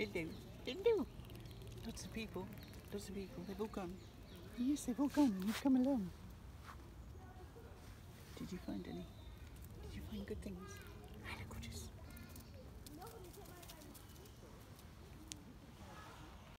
They do. They do. Lots of people. Lots of people. They've all gone. Yes, they've all gone. You've come along. Did you find any? Did you find good things?